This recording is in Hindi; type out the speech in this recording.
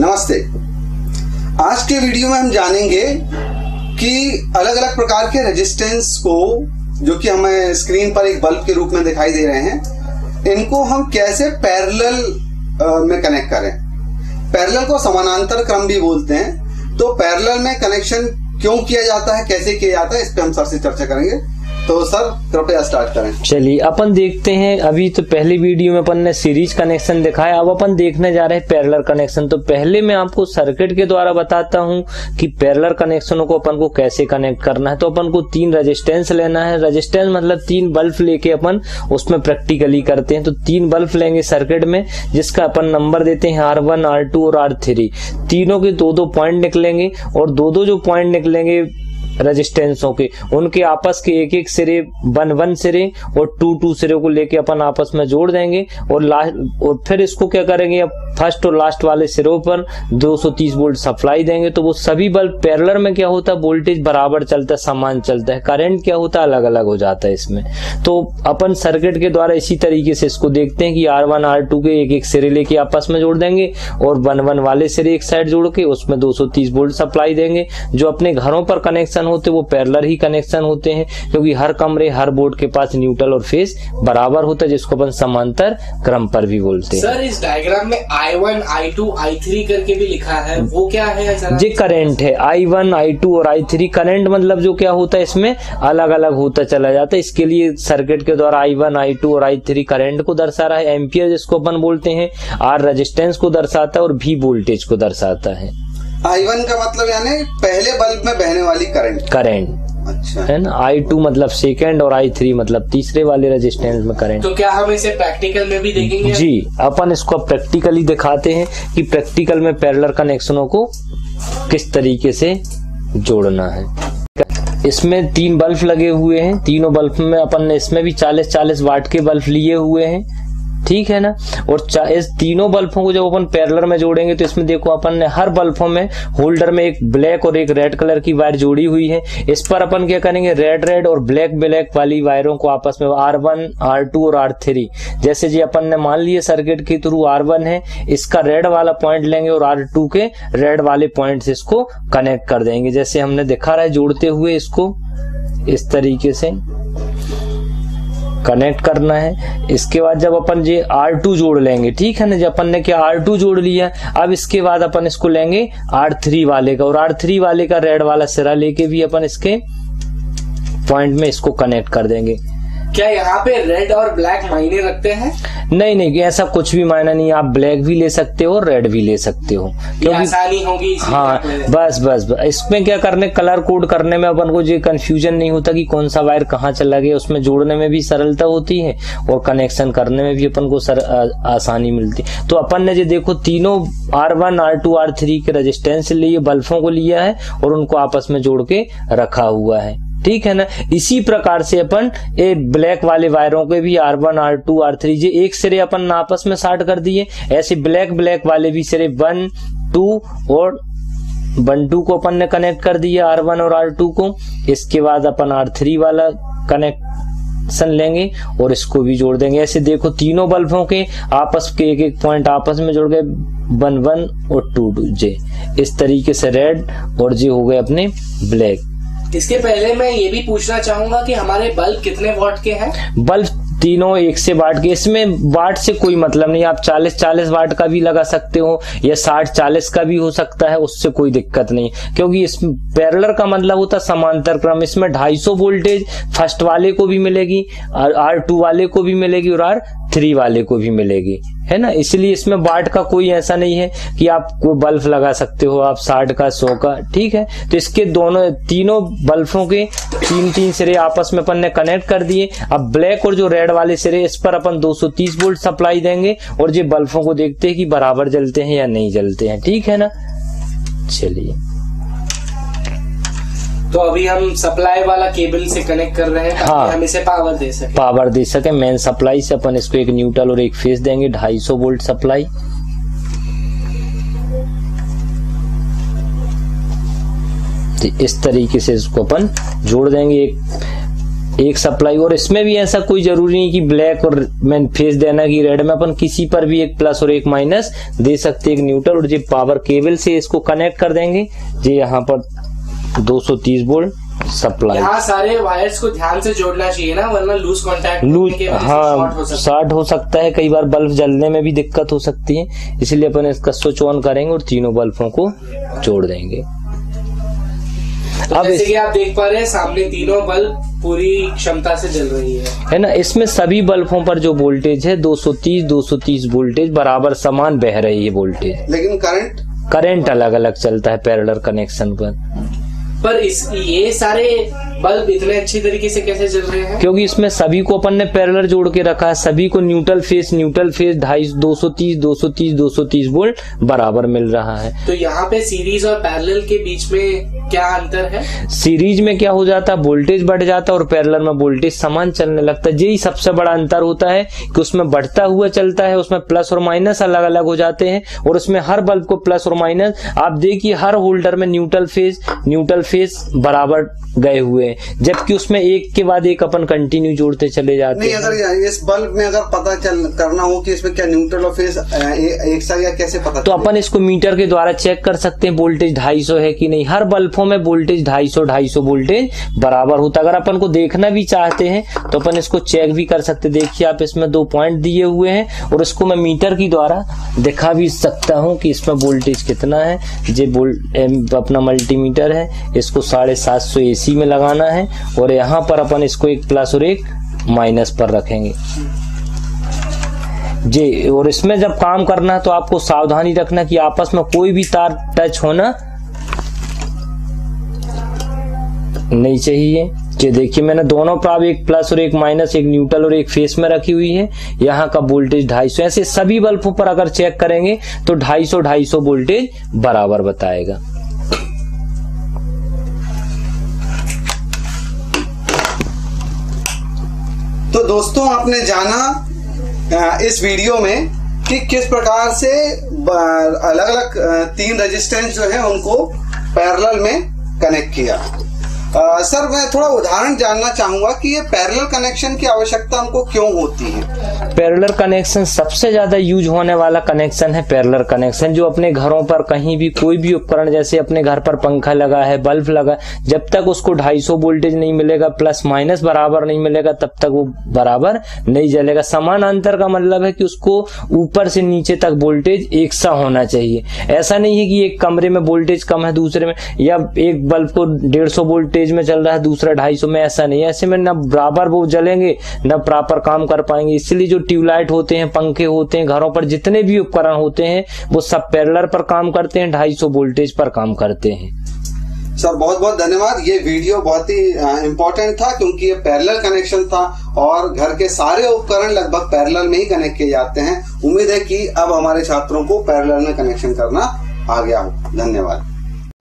नमस्ते। आज के वीडियो में हम जानेंगे कि अलग अलग प्रकार के रेजिस्टेंस को, जो कि हमें स्क्रीन पर एक बल्ब के रूप में दिखाई दे रहे हैं, इनको हम कैसे पैरेलल में कनेक्ट करें? पैरेलल को समानांतर क्रम भी बोलते हैं। तो पैरेलल में कनेक्शन क्यों किया जाता है, कैसे किया जाता है, इस पर हम सर से चर्चा करेंगे। तो सर, कृपया स्टार्ट करें। चलिए, अपन देखते हैं। अभी तो पहले वीडियो में अपन ने सीरीज़ कनेक्शन दिखाया। अब अपन देखने जा रहे हैं पैरेलल कनेक्शन तो पहले मैं आपको सर्किट के द्वारा बताता हूँ कि पैरेलल कनेक्शनों को अपन को कैसे कनेक्ट करना है। तो अपन को तीन रजिस्टेंस लेना है। रजिस्टेंस मतलब तीन बल्ब लेके अपन उसमें प्रैक्टिकली करते हैं। तो तीन बल्ब लेंगे सर्किट में, जिसका अपन नंबर देते हैं आर वन और आर थ्री तीनों के दो दो पॉइंट निकलेंगे और दो दो जो पॉइंट निकलेंगे रजिस्टेंसों के उनके आपस के एक एक सिरे वन वन सिरे और टू टू सिरे को लेके अपन आपस में जोड़ देंगे और लास्ट और फिर इसको क्या करेंगे, अब फ़र्स्ट और लास्ट वाले सिरों पर 230 वोल्ट सप्लाई देंगे तो वो सभी बल्ब पैरलर में क्या होता है वोल्टेज बराबर चलता है, समान चलता है करंट क्या होता है अलग अलग हो जाता है इसमें। तो अपन सर्किट के द्वारा इसी तरीके से इसको देखते हैं कि आर वन आर टू के एक एक सिरे लेके आपस में जोड़ देंगे और वन वन वाले सिरे एक साइड जोड़ के उसमें 230 वोल्ट सप्लाई देंगे, जो अपने घरों पर कनेक्शन होते वो पैरेलल ही कनेक्शन होते हैं क्योंकि हर कमरे हर बोर्ड के पास न्यूट्रल और फेस बराबर होता है जिसको अपन समांतर क्रम पर भी बोलते हैं। सर इस डायग्राम में I one I two I three करके भी लिखा है वो क्या है जी करंट है। आई वन आई टू और आई थ्री करंट मतलब जो क्या होता है इसमें अलग अलग होता चला जाता है। इसके लिए सर्किट के द्वारा आई वन आई टू और आई थ्री करेंट को दर्शा रहा है एम्पियर जिसको अपन बोलते हैं आर रेजिस्टेंस को दर्शाता है और भी वोल्टेज को दर्शाता है। आई वन का मतलब यानी पहले बल्ब में बहने वाली करंट करंट अच्छा। है ना? आई टू मतलब सेकेंड और आई थ्री मतलब तीसरे वाले रेजिस्टेंस में करंट तो क्या हम इसे प्रैक्टिकल में भी देखेंगे? जी अपन इसको प्रैक्टिकली दिखाते हैं कि प्रैक्टिकल में पैरेलल कनेक्शनों को किस तरीके से जोड़ना है। इसमें तीन बल्ब लगे हुए हैं। तीनों बल्ब में अपन ने इसमें भी 40 40 वाट के बल्ब लिए हुए हैं। ठीक है ना? और इस तीनों बल्बों को जब अपन पैरलर में जोड़ेंगे तो इसमें देखो अपन ने हर बल्बों में होल्डर में एक ब्लैक और एक रेड कलर की वायर जोड़ी हुई है। इस पर अपन क्या करेंगे? रेड रेड और ब्लैक ब्लैक वाली वायरों को आपस में आर वन आर टू और आर थ्री जैसे जी अपन ने मान लिया सर्किट के थ्रू आर वन है, इसका रेड वाला पॉइंट लेंगे और आर टू के रेड वाले पॉइंट से इसको कनेक्ट कर देंगे। जैसे हमने दिखा रहा है, जोड़ते हुए इसको इस तरीके से कनेक्ट करना है। इसके बाद जब अपन ये R2 जोड़ लेंगे, ठीक है ना? जब अपन ने क्या R2 जोड़ लिया, अब इसके बाद अपन इसको लेंगे R3 वाले का। और R3 वाले का रेड वाला सिरा लेके भी अपन इसके पॉइंट में इसको कनेक्ट कर देंगे। क्या यहाँ पे रेड और ब्लैक मायने रखते हैं? नहीं नहीं ऐसा कुछ भी मायना नहीं आप ब्लैक भी ले सकते हो रेड भी ले सकते हो। क्योंकि आसानी होगी हाँ बस बस बस। इसमें क्या करने कलर कोड करने में अपन को जो कंफ्यूजन नहीं होता कि कौन सा वायर कहाँ चला गया। उसमें जोड़ने में भी सरलता होती है और कनेक्शन करने में भी अपन को सर आ, आसानी मिलती। है तो अपन ने जो देखो तीनों R one R two R three के रजिस्टेंस लिए बल्फों को लिया है और उनको आपस में जोड़ के रखा हुआ है। ठीक है ना? इसी प्रकार से अपन ए ब्लैक वाले वायरों के भी R one R two R three जे एक सिरे अपन आपस में साट कर दिए। ऐसे ब्लैक ब्लैक वाले भी सिरे वन टू और वन टू को अपन ने कनेक्ट कर दिया आर वन और आर टू को। इसके बाद अपन आर थ्री वाला कनेक्शन लेंगे और इसको भी जोड़ देंगे। ऐसे देखो तीनों बल्बों के आपस के एक एक पॉइंट आपस में जुड़ गए। वन वन और टू टू जे इस तरीके से रेड और जे हो गए अपने ब्लैक इसके पहले मैं ये भी पूछना चाहूँगा कि हमारे बल्ब कितने वॉट के हैं? बल्ब तीनों एक से वाट के। इसमें वाट से कोई मतलब नहीं आप 40 40 वाट का भी लगा सकते हो या 60 40 का भी हो सकता है, उससे कोई दिक्कत नहीं। क्योंकि इस पैरलर का मतलब होता समांतर क्रम। इसमें 250 वोल्टेज फ़र्स्ट वाले को भी मिलेगी और आर टू वाले को भी मिलेगी और आर थ्री वाले को भी मिलेगी। है ना? इसलिए इसमें वाट का कोई ऐसा नहीं है कि आप कोई बल्ब लगा सकते हो, आप साठ का, सौ का, ठीक है? तो इसके दोनों, तीनों बल्बों के तीन तीन सिरे आपस में अपन ने कनेक्ट कर दिए। अब ब्लैक और जो रेड वाले सिरे, इस पर अपन 230 वोल्ट सप्लाई देंगे और ये बल्बों को देखते हैं कि बराबर जलते हैं या नहीं जलते हैं, ठीक है ना? चलिए। तो अभी हम सप्लाई वाला केबल से कनेक्ट कर रहे हैं हाँ। हम इसे पावर दे सके। पावर दे सके। मेन सप्लाई से अपन इसको एक न्यूट्रल और एक फेस देंगे 250 वोल्ट सप्लाई तो इस तरीके से इसको अपन जोड़ देंगे। एक एक सप्लाई और इसमें भी ऐसा कोई ज़रूरी नहीं कि ब्लैक और मैं फेस देना कि रेड में अपन किसी पर भी एक प्लस और एक माइनस दे सकते एक न्यूट्रल और जो पावर केबल से इसको कनेक्ट कर देंगे। जो यहाँ पर 230 वोल्ट सप्लाई। यहाँ सारे वायर्स को ध्यान से जोड़ना चाहिए ना वरना लूज कॉन्टैक्ट लूज हाँ शॉर्ट हो सकता शॉर्ट हो सकता है कई बार बल्ब जलने में भी दिक्कत हो सकती है इसलिए अपन इसका स्विच ऑन करेंगे और तीनों बल्बों को जोड़ देंगे। है अब जैसे कि आप देख पा रहे हैं सामने तीनों बल्ब पूरी क्षमता से जल रही है। है ना इसमें सभी बल्बों पर जो वोल्टेज है 230 230 वोल्टेज बराबर समान बह रही है वोल्टेज लेकिन करंट करंट अलग अलग चलता है पैरेलल कनेक्शन पर। पर इस ये सारे बल्ब इतने अच्छी तरीके से कैसे जल रहे हैं? क्योंकि इसमें सभी को अपन ने पैरलर जोड़ के रखा है सभी को न्यूट्रल फेस न्यूट्रल फेस ढाई दो सौ तीस दो सौ तीस दो सौ तीस वोल्ट बराबर मिल रहा है। तो यहाँ पे सीरीज़ और पैरेलल के बीच में क्या अंतर है? सीरीज़ में क्या हो जाता है? वोल्टेज बढ़ जाता है और पैरेलल में वोल्टेज समान चलने लगता है। यही सबसे बड़ा अंतर होता है कि उसमें बढ़ता हुआ चलता है उसमें प्लस और माइनस अलग अलग हो जाते हैं और उसमें हर बल्ब को प्लस और माइनस आप देखिए हर होल्डर में न्यूट्रल फ़ेज़ न्यूट्रल फ़ेज़ बराबर गए हुए हैं जबकि उसमें एक के बाद एक अपन कंटिन्यू जोड़ते चले जाते नहीं हैं। अगर इस बल्ब में अगर पता चल करना हो कि इसमें क्या न्यूट्रल और फेस एक सा या कैसे पता तो अपन इसको मीटर के द्वारा चेक कर सकते हैं वोल्टेज 250 है कि नहीं। हर बल्बों में वोल्टेज 250 250 वोल्टेज बराबर होता है। अगर अपन को देखना भी चाहते हैं तो अपन इसको चेक भी कर सकते देखिए आप इसमें दो पॉइंट दिए हुए हैं और इसको मैं मीटर की द्वारा दिखा भी सकता हूँ कि इसमें वोल्टेज कितना है। वोल्ट अपना मल्टीमीटर है इसको साढ़े सात सौ एसी में लगाना है और यहाँ पर अपन इसको एक प्लस और एक माइनस पर रखेंगे। जी, और इसमें जब काम करना है तो आपको सावधानी रखना कि आपस में कोई भी तार टच होना नहीं चाहिए। ये देखिए, मैंने दोनों प्राव एक प्लस और एक माइनस एक न्यूट्रल और एक फेस में रखी हुई है। यहाँ का वोल्टेज 250 ऐसे सभी बल्बों पर अगर चेक करेंगे तो 250 250 वोल्टेज बराबर बताएगा। दोस्तों, आपने जाना इस वीडियो में कि किस प्रकार से अलग अलग तीन रेजिस्टेंस जो है, उनको पैरेलल में कनेक्ट किया। सर मैं थोड़ा उदाहरण जानना चाहूँगा कि ये पैरेलल कनेक्शन की आवश्यकता हमको क्यों होती है? पैरेलल कनेक्शन सबसे ज़्यादा यूज़ होने वाला कनेक्शन है पैरेलल कनेक्शन जो अपने घरों पर कहीं भी कोई भी उपकरण जैसे अपने घर पर पंखा लगा है बल्ब लगा है, जब तक उसको 250 वोल्टेज नहीं मिलेगा प्लस माइनस बराबर नहीं मिलेगा तब तक वो बराबर नहीं जलेगा। समान अंतर का मतलब है कि उसको ऊपर से नीचे तक वोल्टेज एक सा होना चाहिए। ऐसा नहीं है कि एक कमरे में वोल्टेज कम है दूसरे में या एक बल्ब को डेढ़ सौ वोल्टेज में चल रहा है, दूसरा ढाई सौ में ऐसा नहीं है। ऐसे में ना बराबर वो जलेंगे, ना प्रॉपर काम कर पाएँगे। इसलिए जो ट्यूबलाइट होते हैं, पंखे होते हैं, घरों पर जितने भी उपकरण होते हैं, वो सब पैरलर पर काम करते हैं, ढाई वोल्टेज पर काम करते हैं। सर, बहुत बहुत धन्यवाद। ये वीडियो बहुत ही इम्पोर्टेंट था, क्योंकि ये पैरेलल कनेक्शन था और घर के सारे उपकरण लगभग पैरेलल में ही कनेक्ट किए जाते हैं। उम्मीद है कि अब हमारे छात्रों को पैरेलल में कनेक्शन करना आ गया हो। धन्यवाद।